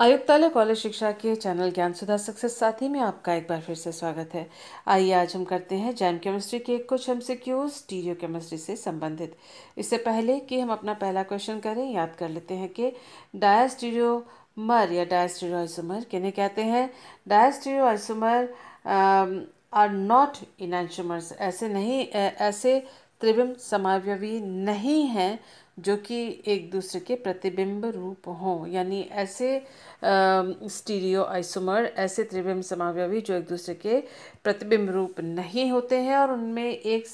आयुक्तालय कॉलेज शिक्षा के चैनल ज्ञान सुधा सक्सेस साथी में आपका एक बार फिर से स्वागत है। आइए आज हम करते हैं जैम केमिस्ट्री के कुछ एमसीक्यूज स्टीरियो केमिस्ट्री से संबंधित। इससे पहले कि हम अपना पहला क्वेश्चन करें, याद कर लेते हैं कि डायस्टीरियोमर या डायस्टीरियो आइसोमर किन्हें कहते हैं। Diastereo isomer are not enantiomers ऐसे नहीं ऐसे त्रिविम समावयवी नहीं हैं जो कि एक दूसरे के प्रतिबिंब रूप हों, यानी ऐसे स्टीरियो आइसोमर, ऐसे त्रिबिंब समावयवी जो एक दूसरे के प्रतिबिंब रूप नहीं होते हैं और उनमें एक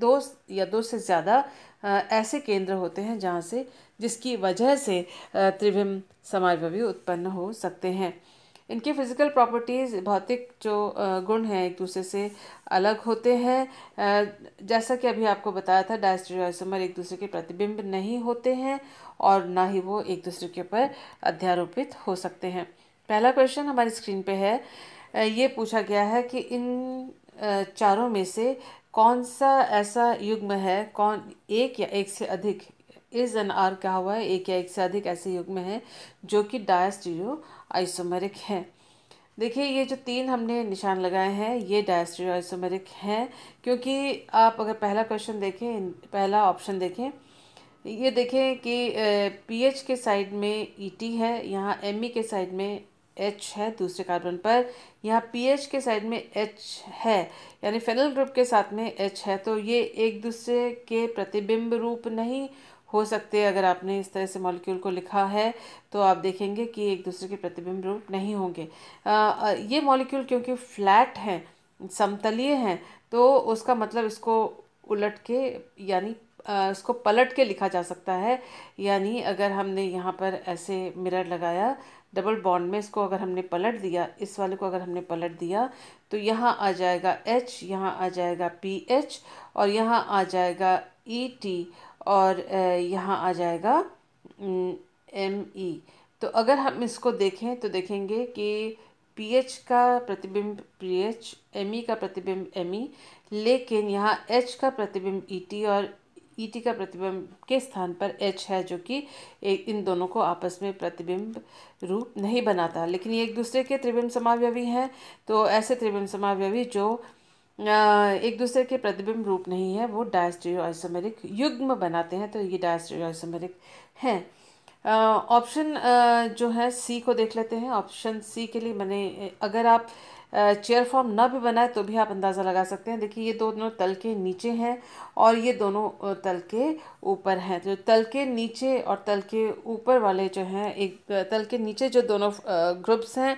दो या दो से ज़्यादा ऐसे केंद्र होते हैं जहाँ से जिसकी वजह से त्रिबिंब समावयवी उत्पन्न हो सकते हैं। इनके फ़िज़िकल प्रॉपर्टीज़ भौतिक जो गुण हैं एक दूसरे से अलग होते हैं। जैसा कि अभी आपको बताया था डायस्ट्रियोसोमर एक दूसरे के प्रतिबिंब नहीं होते हैं और ना ही वो एक दूसरे के ऊपर अध्यारोपित हो सकते हैं। पहला क्वेश्चन हमारी स्क्रीन पे है। ये पूछा गया है कि इन चारों में से कौन सा ऐसा युग्म है, कौन एक या एक से अधिक इज़ एन आर कहा हुआ है, एक या एक से अधिक ऐसे युग्म हैं जो कि डायस्टीरियो आइसोमेरिक हैं। देखिए, ये जो तीन हमने निशान लगाए हैं, ये डायस्टीरियो आइसोमेरिक हैं, क्योंकि आप अगर पहला क्वेश्चन देखें पहला ऑप्शन देखें, ये देखें कि पीएच के साइड में ईटी e है, यहाँ एमई के साइड में एच है दूसरे कार्बन पर, यहाँ पी एच के साइड में एच है, यानी फेनल ग्रुप के साथ में एच है तो ये एक दूसरे के प्रतिबिंब रूप नहीं हो सकते हैं अगर आपने इस तरह से मॉलिक्यूल को लिखा है तो आप देखेंगे कि एक दूसरे के प्रतिबिंब रूप नहीं होंगे। आ, ये मॉलिक्यूल क्योंकि फ्लैट हैं समतलीय हैं तो उसका मतलब इसको उलट के यानी इसको पलट के लिखा जा सकता है। यानी अगर हमने यहाँ पर ऐसे मिरर लगाया डबल बॉन्ड में इसको अगर हमने पलट दिया इस वाले को अगर हमने पलट दिया तो यहाँ आ जाएगा H यहाँ आ जाएगा पी एच और यहाँ आ जाएगा ई e टी और यहाँ आ जाएगा एम ई तो अगर हम इसको देखें तो देखेंगे कि पी एच का प्रतिबिंब पी एच एम ई का प्रतिबिंब एम ई लेकिन यहाँ एच का प्रतिबिंब ई टी और ई टी का प्रतिबिंब के स्थान पर एच है, जो कि इन दोनों को आपस में प्रतिबिंब रूप नहीं बनाता। लेकिन ये एक दूसरे के त्रिबिंब समावयवी हैं तो ऐसे त्रिबिंब समावयवी जो एक दूसरे के प्रतिबिंब रूप नहीं है, वो डायस्टीरियो आइसोमेरिक युग्म बनाते हैं तो ये डायस्टीरियो आइसोमेरिक हैं ऑप्शन जो है सी को देख लेते हैं। ऑप्शन सी के लिए मैंने, अगर आप चेयर फॉर्म ना भी बनाए तो भी आप अंदाज़ा लगा सकते हैं। देखिए, ये दोनों तल के नीचे हैं और ये दोनों तल के ऊपर हैं। तो तल के नीचे और तल के ऊपर वाले जो हैं, एक तल के नीचे जो दोनों ग्रुप्स हैं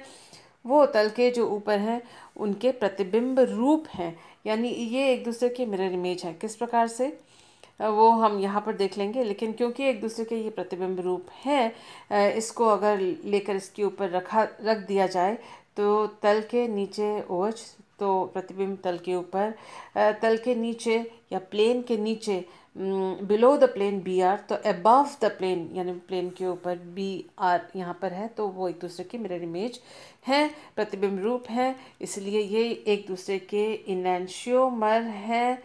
वो तल के जो ऊपर हैं, उनके प्रतिबिंब रूप हैं। यानी ये एक दूसरे के मिरर इमेज है। किस प्रकार से? वो हम यहाँ पर देख लेंगे। लेकिन क्योंकि एक दूसरे के ये प्रतिबिंब रूप हैं इसको अगर लेकर इसके ऊपर रखा, रख दिया जाए तो तल के नीचे ओच तो प्रतिबिंब तल के ऊपर तल के नीचे या प्लेन के नीचे below the plane B R तो अबव द प्लेन यानी प्लेन के ऊपर बी आर यहाँ पर है तो वो एक दूसरे की मिरर इमेज हैं, प्रतिबिंब रूप हैं, इसलिए ये एक दूसरे के इनेंशियोमर हैं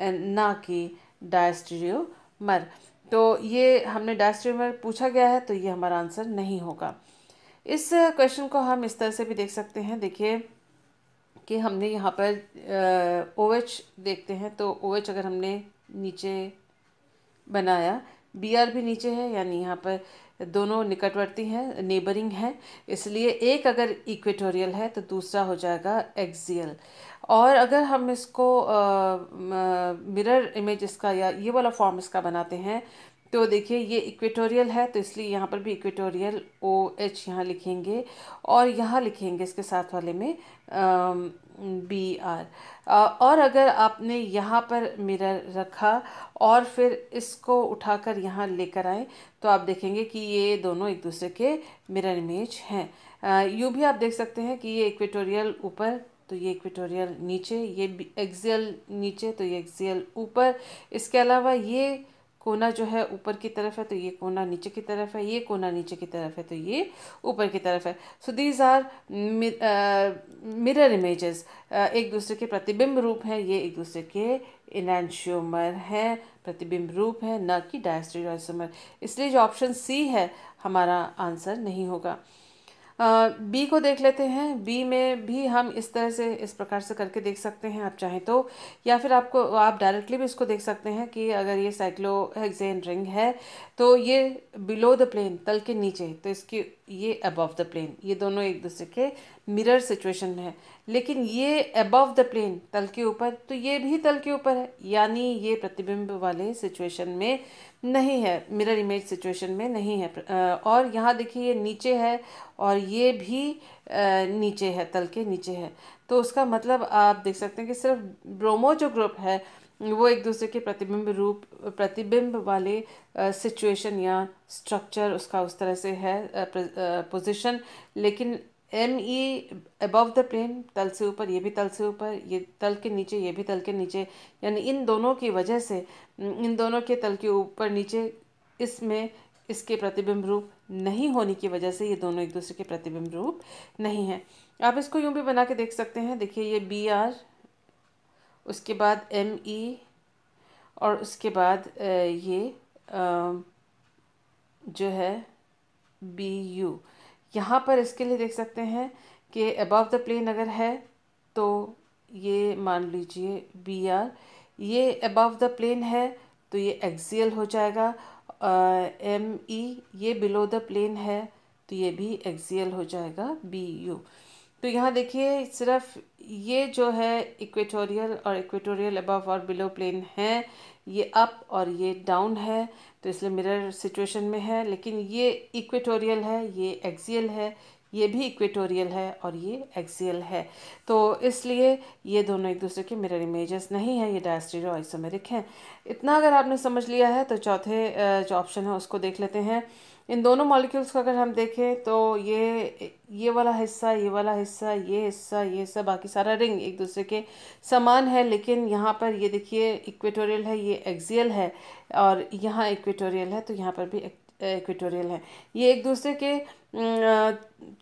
ना कि डायस्ट्रियोमर तो ये हमने डायस्ट्रियोमर पूछा गया है तो ये हमारा आंसर नहीं होगा। इस क्वेश्चन को हम इस तरह से भी देख सकते हैं, देखिए। कि हमने यहाँ पर ओ OH देखते हैं तो ओ OH अगर हमने नीचे बनाया बी आर भी नीचे है, यानी यहाँ पर दोनों निकटवर्ती हैं नेबरिंग हैं, इसलिए एक अगर इक्वेटोरियल है तो दूसरा हो जाएगा एक्सियल और अगर हम इसको मिरर इमेज इसका या ये वाला फॉर्म इसका बनाते हैं तो देखिए, ये इक्वेटोरियल है तो इसलिए यहाँ पर भी इक्वेटोरियल ओ एच यहाँ लिखेंगे और यहाँ लिखेंगे इसके साथ वाले में बी आर और अगर आपने यहाँ पर मिरर रखा और फिर इसको उठाकर यहाँ लेकर आए तो आप देखेंगे कि ये दोनों एक दूसरे के मिरर इमेज हैं। यूँ भी आप देख सकते हैं कि ये इक्वेटोरियल ऊपर तो ये इक्वेटोरियल नीचे, ये एक्सियल नीचे तो ये एक्सियल ऊपर। इसके अलावा ये कोना जो है ऊपर की तरफ़ है तो ये कोना नीचे की तरफ़ है, ये कोना नीचे की तरफ़ है तो ये ऊपर की तरफ़ है। So these are mirror images एक दूसरे के प्रतिबिंब रूप हैं, ये एक दूसरे के इनशोमर हैं, प्रतिबिंब रूप है, न कि डायस्ट्रीडोसोमर इसलिए जो ऑप्शन सी है, हमारा आंसर नहीं होगा। बी को देख लेते हैं। बी में भी हम इस तरह से, इस प्रकार से करके देख सकते हैं, आप चाहें तो। या फिर आपको, आप डायरेक्टली भी इसको देख सकते हैं कि अगर ये साइक्लोहेक्सेन रिंग है तो ये बिलो द प्लेन तल के नीचे तो इसकी, ये अबव द प्लेन ये दोनों एक दूसरे के मिरर सिचुएशन में है। लेकिन ये अबव द प्लेन तल के ऊपर तो ये भी तल के ऊपर है। यानी ये प्रतिबिंब वाले सिचुएशन में नहीं है मिरर इमेज सिचुएशन में नहीं है। और यहाँ देखिए ये नीचे है और ये भी नीचे है, तल के नीचे है। तो उसका मतलब आप देख सकते हैं कि सिर्फ़ ब्रोमो जो ग्रुप है, वो एक दूसरे के प्रतिबिंब रूप, प्रतिबिंब वाले सिचुएशन या स्ट्रक्चर उसका उस तरह से है पोजीशन लेकिन M E above the plane तल से ऊपर, ये भी तल से ऊपर, ये तल के नीचे, ये भी तल के नीचे। यानी इन दोनों की वजह से इन दोनों के तल के ऊपर नीचे, इसमें इसके प्रतिबिंब रूप नहीं होने की वजह से ये दोनों एक दूसरे के प्रतिबिंब रूप नहीं हैं। आप इसको यूँ भी बना के देख सकते हैं। देखिए, ये बी आर उसके बाद एम ई और उसके बाद ये जो है बी यू यहाँ पर इसके लिए देख सकते हैं कि अबव द प्लेन अगर है तो ये मान लीजिए बी आर ये अबव द प्लेन है तो ये एक्सियल हो जाएगा एम ई e, ये बिलो द प्लेन है तो ये भी एक्सियल हो जाएगा बी यू तो यहाँ देखिए सिर्फ़ ये जो है इक्वेटोरियल और इक्वेटोरियल अबव और बिलो प्लेन है ये अप और ये डाउन है तो इसलिए मिरर सिचुएशन में है, लेकिन ये इक्वेटोरियल है, ये एक्सियल है, ये भी इक्वेटोरियल है और ये एक्सियल है। तो इसलिए ये दोनों एक दूसरे के मिरर इमेजेस नहीं हैं, ये डायस्टीरो आइसोमेरिक हैं। इतना अगर आपने समझ लिया है तो चौथे जो ऑप्शन है उसको देख लेते हैं। इन दोनों मॉलिक्यूल्स का अगर हम देखें तो ये ये वाला हिस्सा, ये वाला हिस्सा, ये हिस्सा ये हिस्सा बाकी सारा रिंग एक दूसरे के समान है, लेकिन यहाँ पर ये देखिए इक्वेटोरियल है, ये एक्सियल है, और यहाँ इक्वेटोरियल है तो यहाँ पर भी इक्वेटोरियल है। ये एक दूसरे के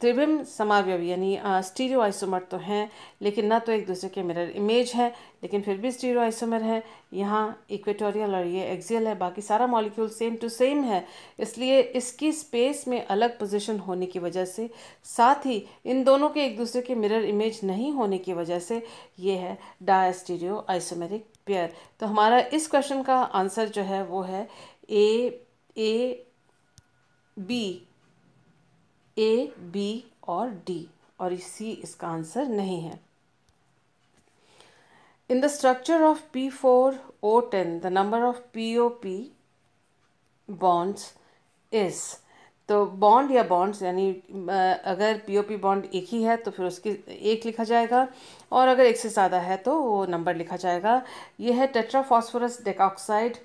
त्रिविम समावयवी, यानी स्टीरियो आइसोमर तो हैं, लेकिन ना तो एक दूसरे के मिरर इमेज है, लेकिन फिर भी स्टीरियो आइसोमर है। यहाँ इक्वेटोरियल और ये एक्सियल है, बाकी सारा मॉलिक्यूल सेम टू सेम है। इसलिए इसकी स्पेस में अलग पोजीशन होने की वजह से, साथ ही इन दोनों के एक दूसरे के मिरर इमेज नहीं होने की वजह से, ये है डायस्टीरियो आइसोमेरिक पेयर तो हमारा इस क्वेश्चन का आंसर जो है, वो है A A B A B और डी और सी इसका आंसर नहीं है. In the structure of P four O ten the number of P O P bonds is तो बॉन्ड या बॉन्ड्स यानी अगर पी ओ पी बॉन्ड एक ही है तो फिर उसकी एक लिखा जाएगा. और अगर एक से ज़्यादा है तो वो नंबर लिखा जाएगा. ये है टेट्राफॉस्फोरस डेकॉक्साइड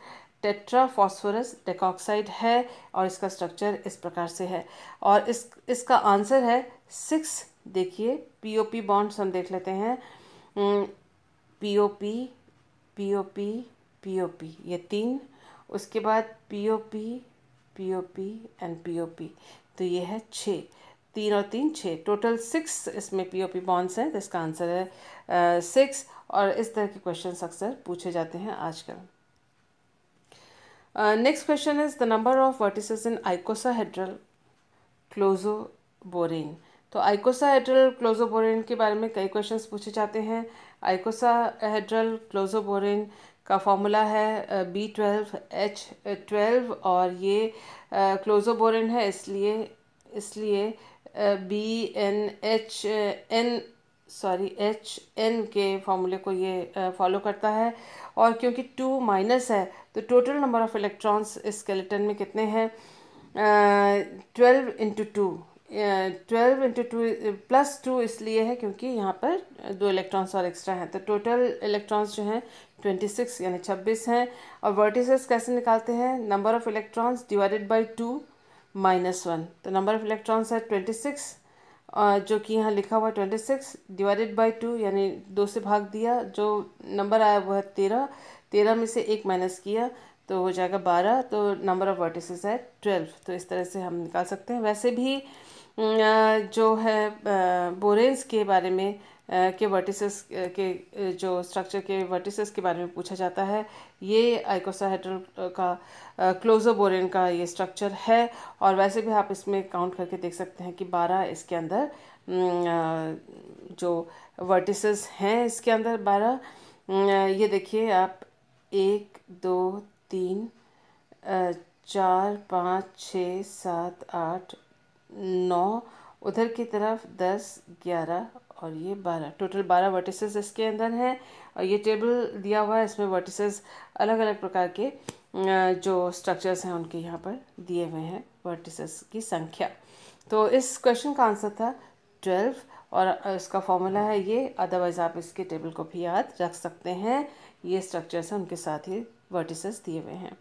टेट्रा फॉस्फोरस डेकॉक्साइड है और इसका स्ट्रक्चर इस प्रकार से है। और इस, इसका आंसर है सिक्स देखिए पीओपी बॉन्ड्स हम देख लेते हैं। पीओपी पीओपी पीओपी ये तीन। उसके बाद पीओपी पीओपी एंड पीओपी तो ये है छः तीन और तीन छः टोटल सिक्स इसमें पीओपी बॉन्ड्स हैं तो इसका आंसर है सिक्स और इस तरह के क्वेश्चन अक्सर पूछे जाते हैं आजकल। Next question is the number of vertices in icosahedral closoborane तो आइकोसाहेड्रल क्लोजोबोरेन के बारे में कई क्वेश्चंस पूछे जाते हैं। आइकोसाहेड्रल क्लोजोबोरेन का फॉर्मूला है बी ट्वेल्व एच ट्वेल्व और ये क्लोजोबोरेन uh, है इसलिए इसलिए B N H N sorry H N के फॉर्मूले को ये फॉलो करता है और क्योंकि टू माइनस है तो total number of electrons skeleton में कितने हैं? Twelve into two twelve into two plus two इसलिए है क्योंकि यहाँ पर दो इलेक्ट्रॉन्स और एक्स्ट्रा हैं। तो टोटल इलेक्ट्रॉन्स जो हैं ट्वेंटी सिक्स यानी छब्बीस हैं। और वर्टिसेस कैसे निकालते हैं? Number of electrons divided by two minus one तो नंबर ऑफ़ इलेक्ट्रॉन्स है ट्वेंटी सिक्स जो कि यहाँ लिखा हुआ twenty six divided by two यानी दो से भाग दिया। जो नंबर आया वो है तेरह। तेरह में से एक माइनस किया तो हो जाएगा बारह। तो नंबर ऑफ़ वर्टिसेस है ट्वेल्व तो इस तरह से हम निकाल सकते हैं। वैसे भी जो है बोरेंस के बारे में के वर्टिसेस के जो स्ट्रक्चर के वर्टिसेस के बारे में पूछा जाता है, ये आइकोसाहेड्रल का क्लोजोबोरेन का ये स्ट्रक्चर है। और वैसे भी आप इसमें काउंट करके देख सकते हैं कि बारह इसके अंदर जो वर्टिसेस हैं इसके अंदर बारह। ये देखिए आप, एक, दो, तीन चार, पाँच, छः, सात, आठ, नौ, उधर की तरफ़ दस, ग्यारह और ये बारह टोटल बारह वर्टिसेस इसके अंदर हैं और ये टेबल दिया हुआ है, इसमें वर्टिसेस अलग अलग प्रकार के जो स्ट्रक्चर्स हैं उनके यहाँ पर दिए हुए हैं वर्टिसेस की संख्या। तो इस क्वेश्चन का आंसर था ट्वेल्व और इसका फॉर्मूला है ये अदरवाइज़ आप इसके टेबल को भी याद रख सकते हैं। ये स्ट्रक्चर्स हैं, उनके साथ ही वर्टिसेस दिए हुए हैं।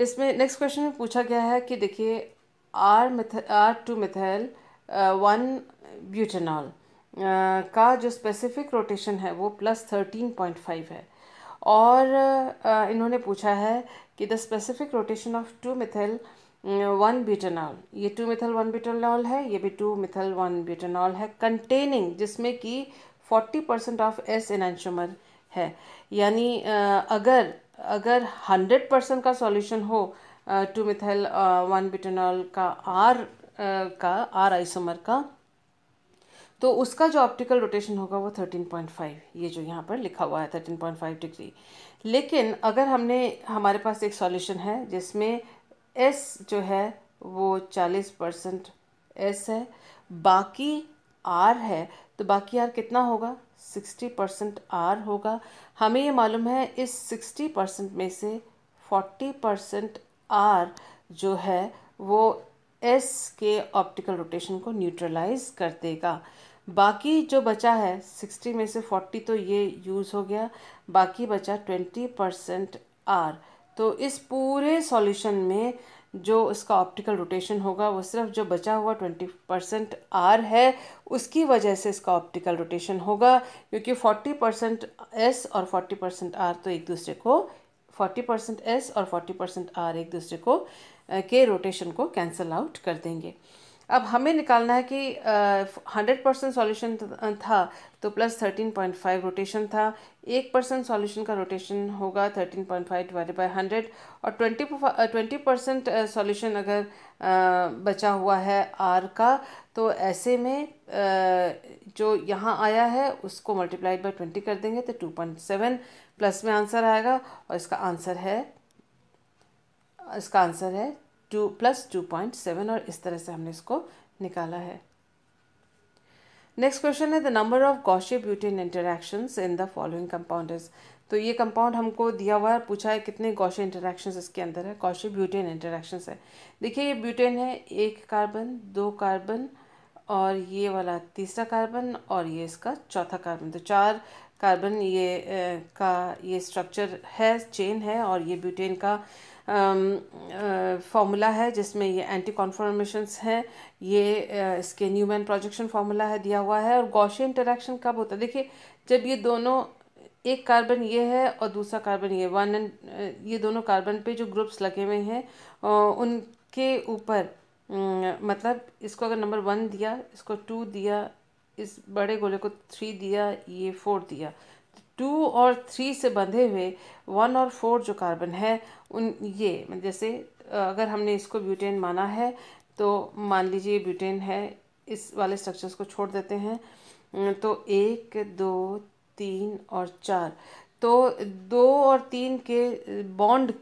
इसमें नेक्स्ट क्वेश्चन में पूछा गया है कि देखिए R meth R two methyl one butanol का जो स्पेसिफिक रोटेशन है वो प्लस थर्टीन पॉइंट फाइव है। और uh, इन्होंने पूछा है कि the specific rotation of two methyl one butanol ये टू मिथल वन ब्यूटेनॉल है ये भी टू मिथल वन ब्यूटेनॉल है कंटेनिंग जिसमें कि forty percent of S enantiomer है। यानी अगर अगर हंड्रेड परसेंट का सॉल्यूशन हो टू मिथाइल वन बिटेनॉल का आर का आर आइसोमर का। तो उसका जो ऑप्टिकल रोटेशन होगा वो 13.5 ये जो यहाँ पर लिखा हुआ है 13.5 डिग्री लेकिन अगर हमने, हमारे पास एक सॉल्यूशन है जिसमें एस जो है वो चालीस परसेंट एस है, बाकी आर है तो बाकी आर कितना होगा? सिक्सटी परसेंट आर होगा। हमें ये मालूम है इस सिक्सटी परसेंट में से फोर्टी परसेंट आर जो है, वो एस के ऑप्टिकल रोटेशन को न्यूट्रलाइज कर देगा। बाकी जो बचा है सिक्सटी में से फोर्टी तो ये यूज़ हो गया। बाकी बचा ट्वेंटी परसेंट आर तो इस पूरे सॉल्यूशन में जो इसका ऑप्टिकल रोटेशन होगा, वो सिर्फ़ जो बचा हुआ ट्वेंटी परसेंट आर है, उसकी वजह से इसका ऑप्टिकल रोटेशन होगा। क्योंकि फोर्टी परसेंट एस और फोर्टी परसेंट आर तो एक दूसरे को फोर्टी परसेंट एस और फोर्टी परसेंट आर एक दूसरे को के रोटेशन को कैंसिल आउट कर देंगे। अब हमें निकालना है कि हंड्रेड परसेंट सॉल्यूशन था तो plus thirteen point five rotation था। एक परसेंट सॉल्यूशन का रोटेशन होगा thirteen point five divided by hundred और ट्वेंटी ट्वेंटी परसेंट सॉल्यूशन अगर uh, बचा हुआ है आर का तो ऐसे में uh, जो यहाँ आया है उसको मल्टीप्लाइड बाई ट्वेंटी कर देंगे तो टू पॉइंट सेवन प्लस में आंसर आएगा और इसका आंसर है, इसका आंसर है two, plus two point seven और इस तरह से हमने इसको निकाला है। नेक्स्ट क्वेश्चन है, the number of gauche butane interactions in the following compound तो ये कंपाउंड हमको दिया हुआ है, पूछा है कितने गॉशे इंटरेक्शंस इसके अंदर है गॉशे ब्यूटेन इंटरेक्शंस है। देखिए, ये ब्यूटेन है, एक कार्बन, दो कार्बन और ये वाला तीसरा कार्बन और ये इसका चौथा कार्बन। तो चार कार्बन ये आ, का ये स्ट्रक्चर है चेन है और ये ब्यूटेन का फार्मूला है जिसमें ये एंटी कॉन्फॉर्मेशंस हैं। ये इसके न्यूमैन प्रोजेक्शन फार्मूला है दिया हुआ है और गौशी इंटरेक्शन कब होता है? देखिए जब ये दोनों एक कार्बन ये है और दूसरा कार्बन ये वन एंड ये दोनों कार्बन पे जो ग्रुप्स लगे हुए हैं उनके ऊपर मतलब इसको अगर नंबर वन दिया इसको टू दिया इस बड़े गोले को थ्री दिया, ये फोर दिया। टू और थ्री से बंधे हुए वन और फोर जो कार्बन है, उन, ये, जैसे, अगर हमने इसको ब्यूटेन माना है तो मान लीजिए ब्यूटेन है, इस वाले स्ट्रक्चर्स को छोड़ देते हैं। तो एक, दो, तीन और चार। तो दो और तीन के बॉन्ड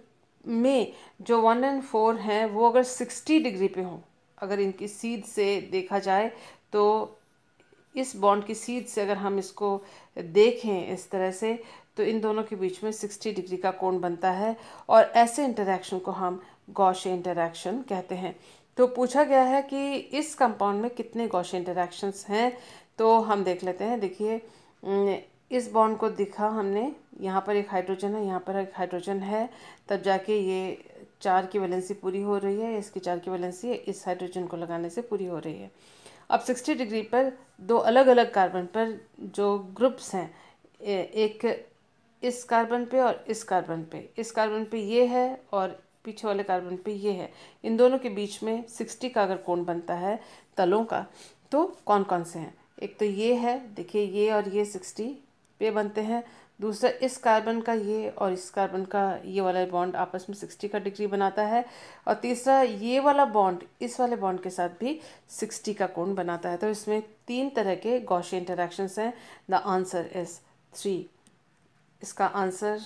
में जो वन एंड फोर हैं, वो अगर सिक्सटी डिग्री पे हों, अगर इनकी सीध से देखा जाए तो इस बॉन्ड की सीध से अगर हम इसको देखें इस तरह से तो इन दोनों के बीच में 60 डिग्री का कोण बनता है और ऐसे इंटरेक्शन को हम गौशे इंटरेक्शन कहते हैं। तो पूछा गया है कि इस कंपाउंड में कितने गौशे इंटरेक्शंस हैं तो हम देख लेते हैं। देखिए इस बॉन्ड को दिखा हमने, यहाँ पर एक हाइड्रोजन है, यहाँ पर एक हाइड्रोजन है, तब जाके ये चार की वैलेंसी पूरी हो रही है, इसकी चार की वैलेंसी इस हाइड्रोजन को लगाने से पूरी हो रही है। अब 60 डिग्री पर दो अलग अलग कार्बन पर जो ग्रुप्स हैं एक इस कार्बन पे और इस कार्बन पे। इस कार्बन पे ये है और पीछे वाले कार्बन पे ये है। इन दोनों के बीच में 60 का अगर कोण बनता है तलों का तो कौन कौन से हैं? एक तो ये है, देखिए ये और ये सिक्सटी पे बनते हैं दूसरा, इस कार्बन का ये और इस कार्बन का ये वाला बॉन्ड आपस में सिक्सटी का डिग्री बनाता है। और तीसरा, ये वाला बॉन्ड इस वाले बॉन्ड के साथ भी सिक्सटी का कोण बनाता है। तो इसमें तीन तरह के गौशी इंटरेक्शंस हैं। द आंसर इज़ थ्री इसका आंसर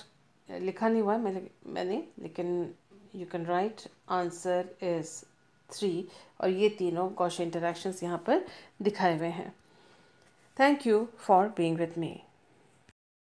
लिखा नहीं हुआ है, मैंने मैंने, लेकिन you can write answer is three और ये तीनों गौश इंटरेक्शंस यहाँ पर दिखाए हुए हैं। Thank you for being with me